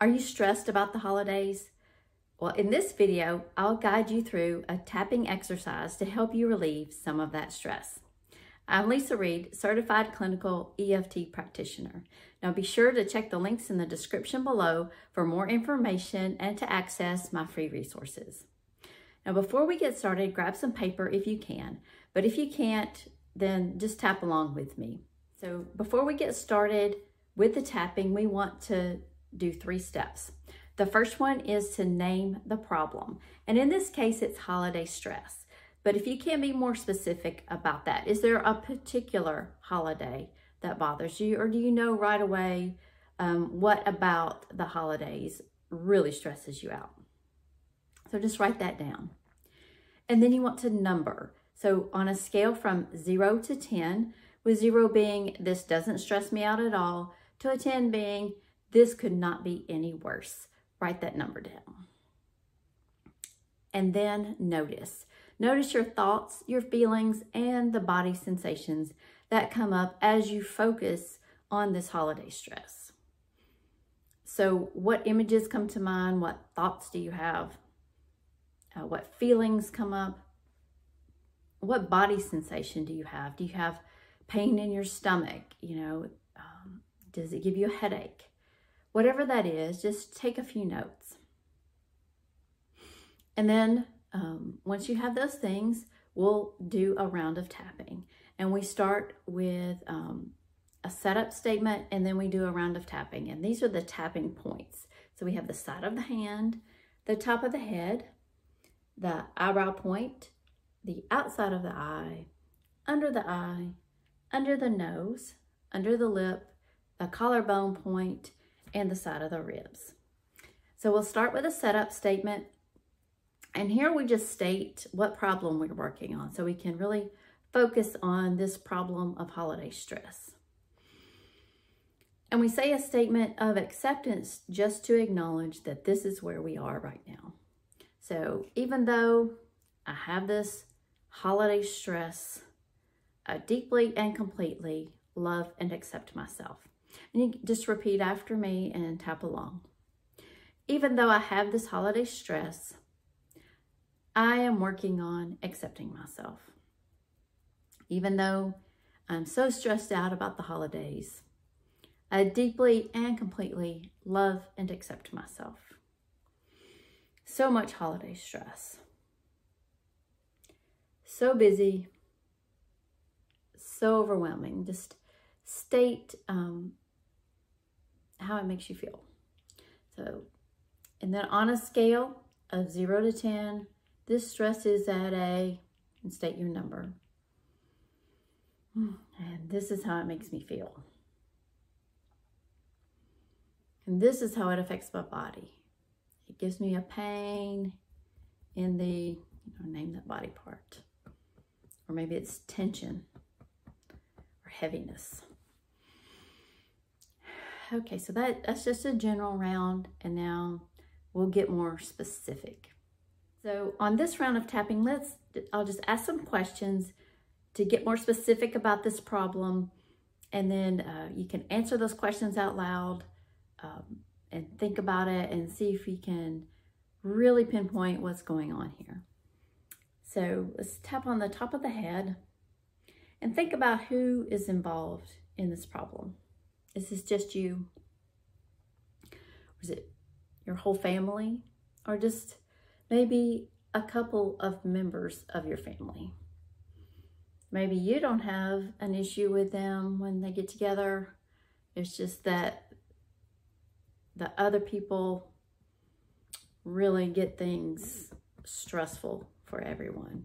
Are you stressed about the holidays? Well, in this video, I'll guide you through a tapping exercise to help you relieve some of that stress. I'm Lisa Reid, Certified Clinical EFT Practitioner. Now be sure to check the links in the description below for more information and to access my free resources. Now before we get started, grab some paper if you can, but if you can't, then just tap along with me. So before we get started with the tapping, we want to do three steps. The first one is to name the problem. And in this case, it's holiday stress. But if you can be more specific about that, is there a particular holiday that bothers you? Or do you know right away um, what about the holidays really stresses you out? So just write that down. And then you want to number. So on a scale from zero to 10, with zero being this doesn't stress me out at all, to a 10 being this could not be any worse. Write that number down. And then notice. Notice your thoughts, your feelings, and the body sensations that come up as you focus on this holiday stress. So what images come to mind? What thoughts do you have? Uh, what feelings come up? What body sensation do you have? Do you have pain in your stomach? You know, um, does it give you a headache? Whatever that is, just take a few notes. And then um, once you have those things, we'll do a round of tapping. And we start with um, a setup statement and then we do a round of tapping. And these are the tapping points. So we have the side of the hand, the top of the head, the eyebrow point, the outside of the eye, under the eye, under the nose, under the lip, the collarbone point, and the side of the ribs. So we'll start with a setup statement. And here we just state what problem we're working on so we can really focus on this problem of holiday stress. And we say a statement of acceptance just to acknowledge that this is where we are right now. So even though I have this holiday stress, I deeply and completely love and accept myself. And you just repeat after me and tap along. Even though I have this holiday stress, I am working on accepting myself. Even though I'm so stressed out about the holidays, I deeply and completely love and accept myself. So much holiday stress. So busy. So overwhelming. Just state um, how it makes you feel. So, and then on a scale of zero to 10, this stress is at a, and state your number. And this is how it makes me feel. And this is how it affects my body. It gives me a pain in the, you know, name that body part. Or maybe it's tension or heaviness. Okay, so that, that's just a general round and now we'll get more specific. So on this round of tapping, let's, I'll just ask some questions to get more specific about this problem and then uh, you can answer those questions out loud um, and think about it and see if you can really pinpoint what's going on here. So let's tap on the top of the head and think about who is involved in this problem. Is this just you? Is it your whole family? Or just maybe a couple of members of your family? Maybe you don't have an issue with them when they get together. It's just that the other people really get things stressful for everyone.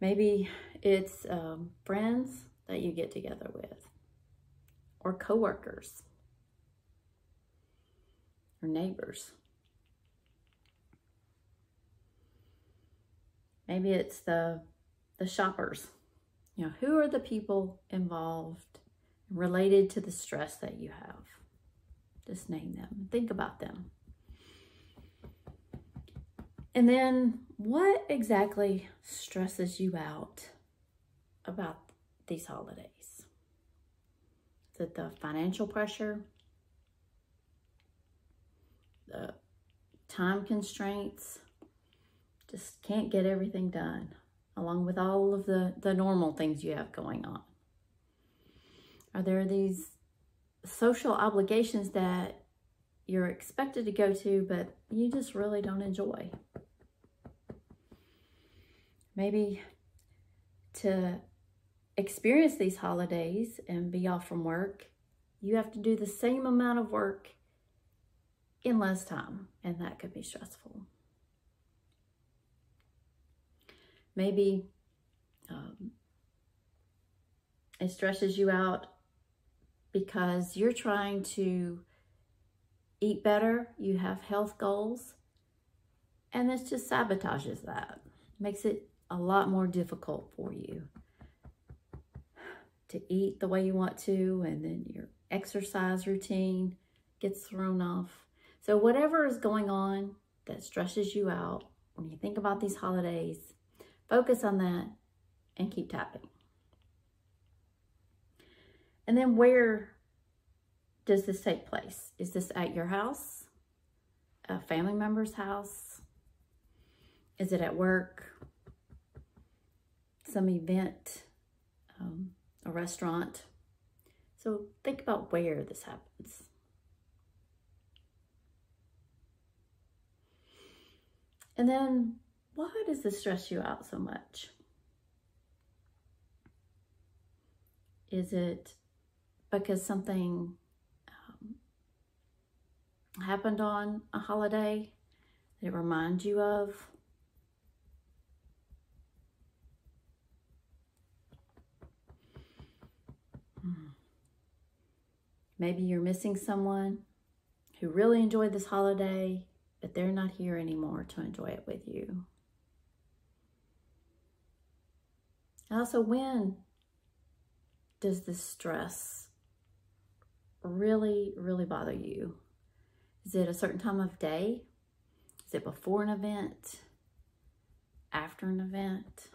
Maybe it's um, friends that you get together with or coworkers or neighbors. Maybe it's the the shoppers. You know, who are the people involved related to the stress that you have? Just name them. Think about them. And then what exactly stresses you out about these holidays? It the financial pressure? the time constraints, just can't get everything done, along with all of the, the normal things you have going on? Are there these social obligations that you're expected to go to, but you just really don't enjoy? Maybe to experience these holidays and be off from work, you have to do the same amount of work in less time, and that could be stressful. Maybe um, it stresses you out because you're trying to eat better, you have health goals, and this just sabotages that. Makes it a lot more difficult for you to eat the way you want to, and then your exercise routine gets thrown off. So whatever is going on that stresses you out, when you think about these holidays, focus on that and keep tapping. And then where does this take place? Is this at your house? A family member's house? Is it at work? Some event? Um, a restaurant? So think about where this happens. And then why does this stress you out so much? Is it because something um, happened on a holiday that it reminds you of. Maybe you're missing someone who really enjoyed this holiday, but they're not here anymore to enjoy it with you. Also, when does this stress really, really bother you? Is it a certain time of day? Is it before an event? After an event?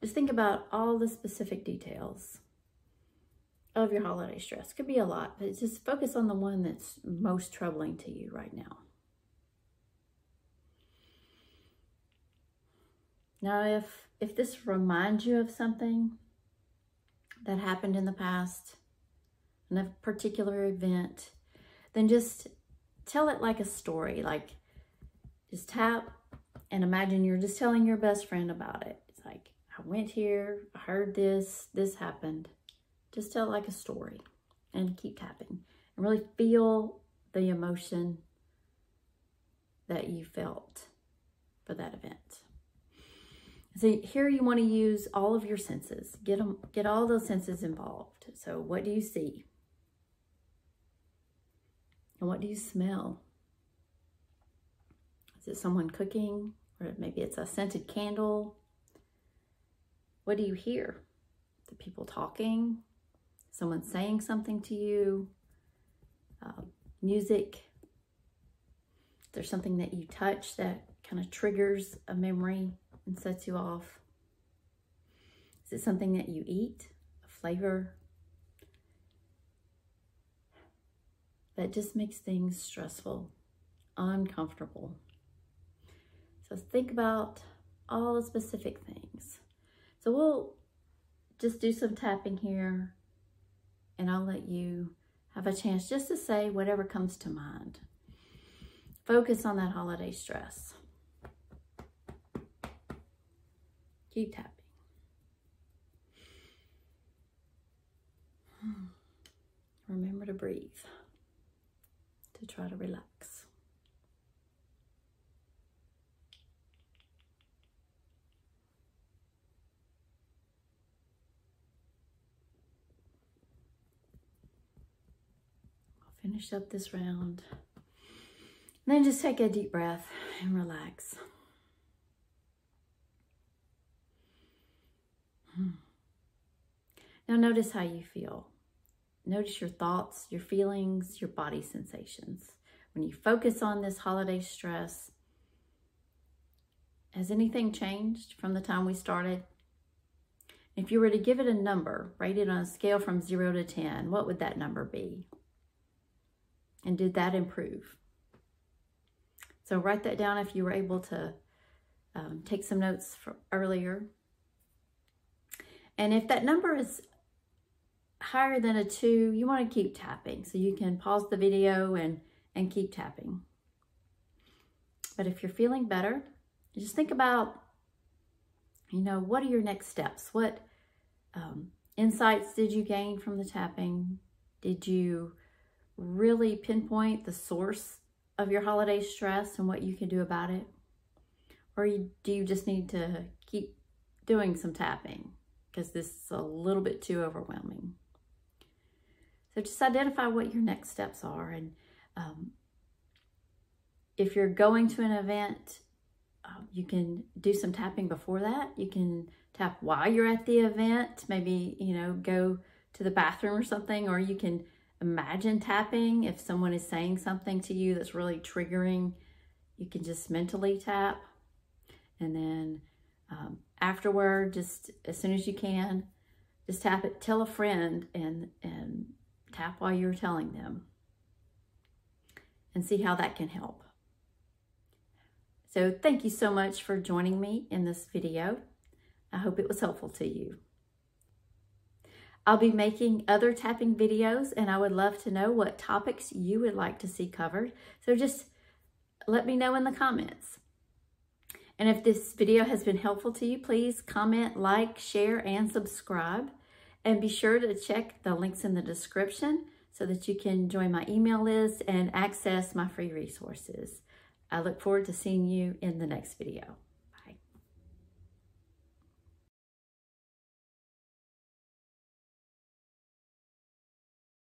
Just think about all the specific details of your holiday stress. Could be a lot, but just focus on the one that's most troubling to you right now. Now, if, if this reminds you of something that happened in the past, in a particular event, then just tell it like a story. Like just tap and imagine you're just telling your best friend about it. It's like, I went here, I heard this, this happened. Just tell like a story and keep tapping and really feel the emotion that you felt for that event. So here you want to use all of your senses. Get them, get all those senses involved. So what do you see? And what do you smell? Is it someone cooking? Or maybe it's a scented candle? What do you hear? The people talking? Someone saying something to you? Uh, music? There's something that you touch that kind of triggers a memory and sets you off. Is it something that you eat? A flavor? that just makes things stressful, uncomfortable. So think about all the specific things. So we'll just do some tapping here and I'll let you have a chance just to say whatever comes to mind. Focus on that holiday stress. Keep tapping. Hmm. Remember to breathe to try to relax. I'll finish up this round. And then just take a deep breath and relax. Hmm. Now notice how you feel. Notice your thoughts, your feelings, your body sensations. When you focus on this holiday stress, has anything changed from the time we started? If you were to give it a number, rate it on a scale from 0 to 10, what would that number be? And did that improve? So write that down if you were able to um, take some notes earlier. And if that number is higher than a two, you want to keep tapping. So you can pause the video and, and keep tapping. But if you're feeling better, just think about, you know, what are your next steps? What um, insights did you gain from the tapping? Did you really pinpoint the source of your holiday stress and what you can do about it? Or do you just need to keep doing some tapping because this is a little bit too overwhelming? So just identify what your next steps are. And um, if you're going to an event, uh, you can do some tapping before that. You can tap while you're at the event, maybe, you know, go to the bathroom or something, or you can imagine tapping. If someone is saying something to you that's really triggering, you can just mentally tap. And then um, afterward, just as soon as you can, just tap it, tell a friend and, and tap while you're telling them and see how that can help. So thank you so much for joining me in this video. I hope it was helpful to you. I'll be making other tapping videos and I would love to know what topics you would like to see covered. So just let me know in the comments. And if this video has been helpful to you, please comment, like, share, and subscribe. And be sure to check the links in the description so that you can join my email list and access my free resources. I look forward to seeing you in the next video.